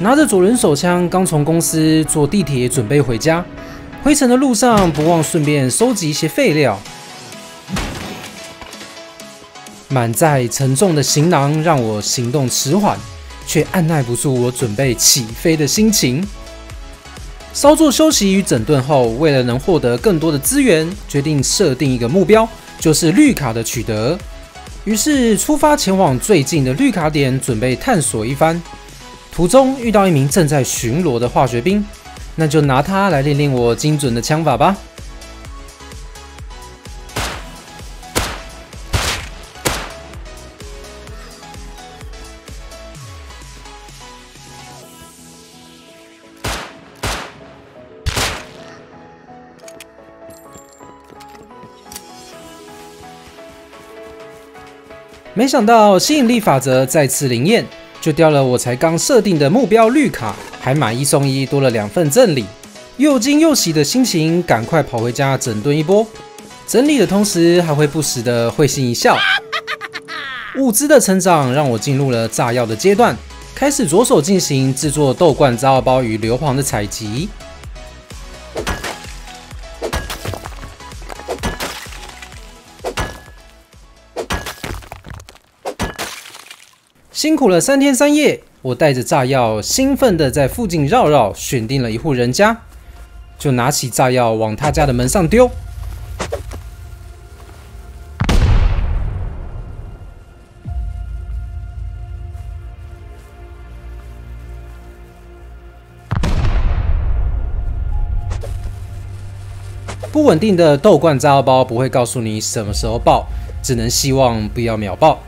拿着左轮手枪，刚从公司坐地铁准备回家。回程的路上，不忘顺便收集一些废料。满载沉重的行囊让我行动迟缓，却按耐不住我准备起飞的心情。稍作休息与整顿后，为了能获得更多的资源，决定设定一个目标，就是绿卡的取得。于是出发前往最近的绿卡点，准备探索一番。途中遇到一名正在巡逻的化学兵，那就拿它来练练我精准的枪法吧。没想到吸引力法则再次灵验，就掉了我才刚设定的目标绿卡，还买一送一，多了两份赠礼。又惊又喜的心情，赶快跑回家整顿一波。整理的同时，还会不时的会心一笑。物资的成长让我进入了炸药的阶段，开始着手进行制作豆罐炸药包与硫磺的采集。辛苦了三天三夜，我带着炸药，兴奋地在附近绕绕，选定了一户人家，就拿起炸药往他家的门上丢。不稳定的豆罐炸药包不会告诉你什么时候爆，只能希望不要秒爆。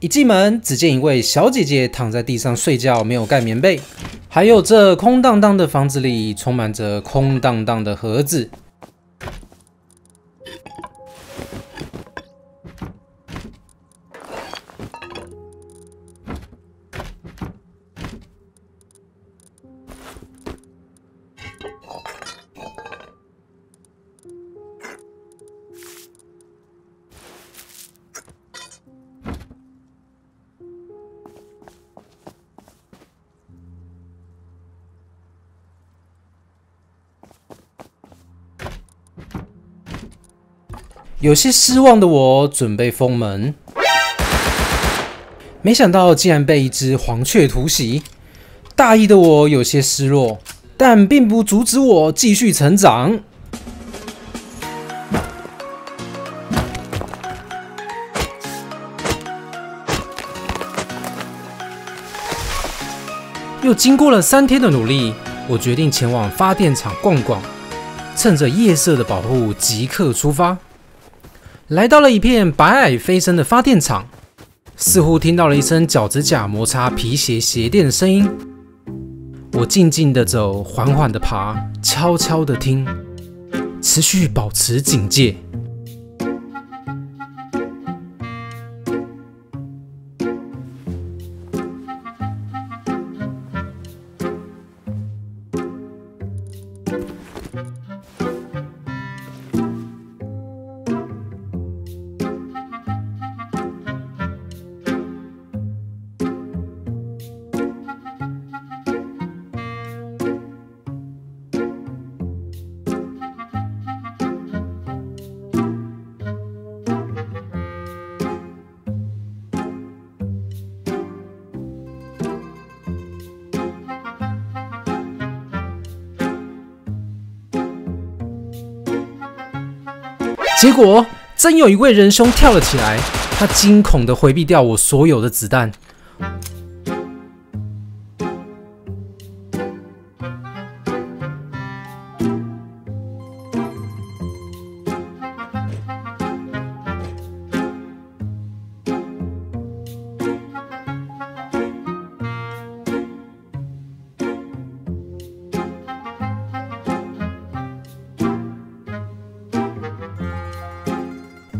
一进门，只见一位小姐姐躺在地上睡觉，没有盖棉被。还有这空荡荡的房子里，充满着空荡荡的盒子。有些失望的我准备封门，没想到竟然被一只黄雀突袭。大意的我有些失落，但并不阻止我继续成长。又经过了三天的努力，我决定前往发电厂逛逛，趁着夜色的保护，即刻出发。来到了一片白矮飞升的发电厂，似乎听到了一声脚趾甲摩擦皮鞋鞋垫的声音。我静静的走，缓缓的爬，悄悄的听，持续保持警戒。结果真有一位仁兄跳了起来，他惊恐的回避掉我所有的子弹。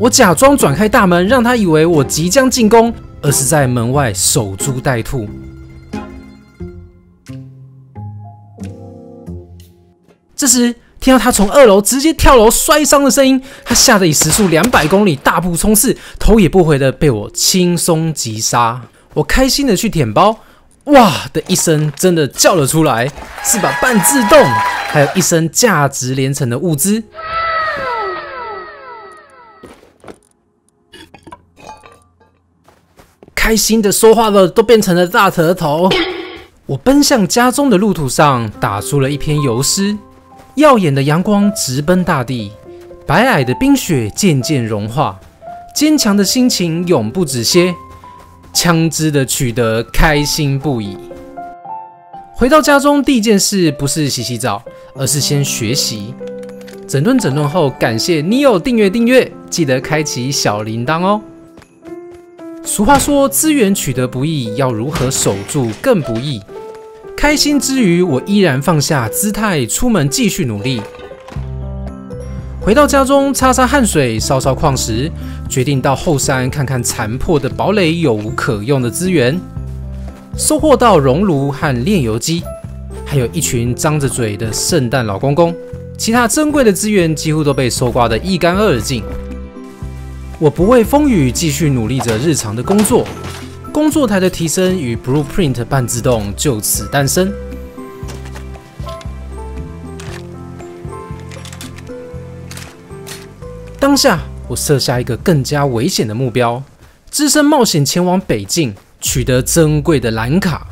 我假装转开大门，让他以为我即将进攻，而是在门外守株待兔。这时听到他从二楼直接跳楼摔伤的声音，他吓得以时速两百公里大步冲刺，头也不回的被我轻松击杀。我开心的去舔包，哇的一声真的叫了出来，是把半自动，还有一身价值连城的物资。开心的说话的都变成了大舌头。我奔向家中的路途上，打出了一篇游诗。耀眼的阳光直奔大地，白皑的冰雪渐渐融化，坚强的心情永不止歇。枪支的取得，开心不已。回到家中，第一件事不是洗洗澡，而是先学习。整顿整顿后，感谢你有订阅订阅，记得开启小铃铛哦。俗话说，资源取得不易，要如何守住更不易。开心之余，我依然放下姿态，出门继续努力。回到家中，擦擦汗水，烧烧矿石，决定到后山看看残破的堡垒有无可用的资源。收获到熔炉和炼油机，还有一群张着嘴的圣诞老公公。其他珍贵的资源几乎都被搜刮得一干二净。我不畏风雨，继续努力着日常的工作。工作台的提升与 Blueprint 半自动就此诞生。当下，我设下一个更加危险的目标：只身冒险前往北境，取得珍贵的蓝卡。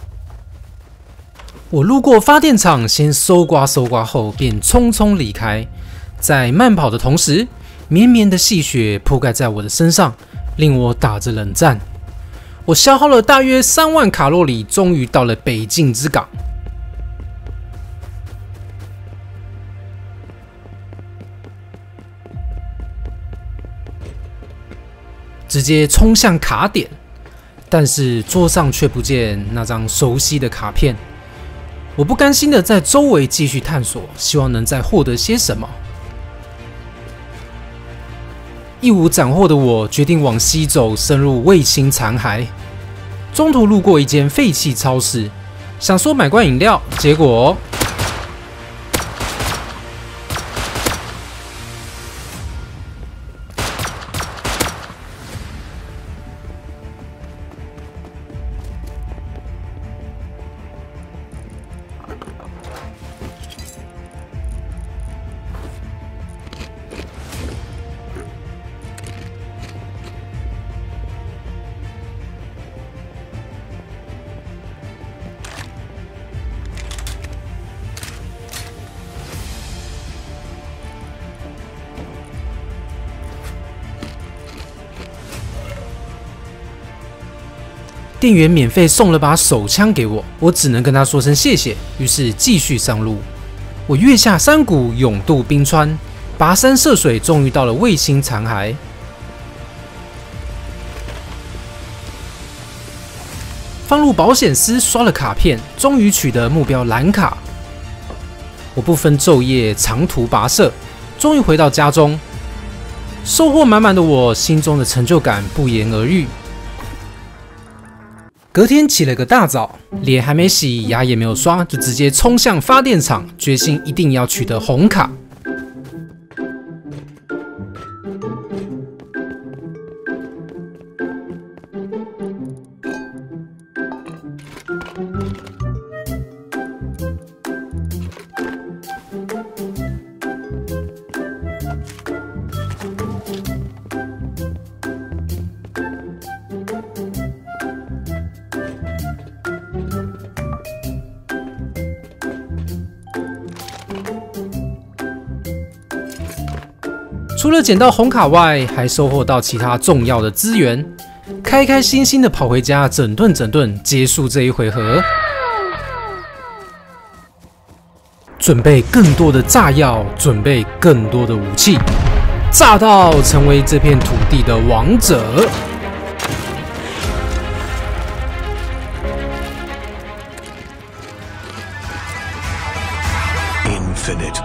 我路过发电厂，先搜刮搜刮后，便匆匆离开。在慢跑的同时，绵绵的细雪铺盖在我的身上，令我打着冷战。我消耗了大约三万卡路里，终于到了北境之港。直接冲向卡点，但是桌上却不见那张熟悉的卡片。我不甘心的在周围继续探索，希望能再获得些什么。一无斩获的我，决定往西走，深入卫星残骸。中途路过一间废弃超市，想说买罐饮料，结果。店员免费送了把手枪给我，我只能跟他说声谢谢。于是继续上路。我跃下山谷，勇渡冰川，跋山涉水，终于到了卫星残骸。放入保险丝，刷了卡片，终于取得目标蓝卡。我不分昼夜，长途跋涉，终于回到家中。收获满满的我，心中的成就感不言而喻。隔天起了个大早，脸还没洗，牙也没有刷，就直接冲向发电厂，决心一定要取得红卡。除了捡到红卡外，还收获到其他重要的资源，开开心心的跑回家整顿整顿，结束这一回合。准备更多的炸药，准备更多的武器，炸到成为这片土地的王者。Infinite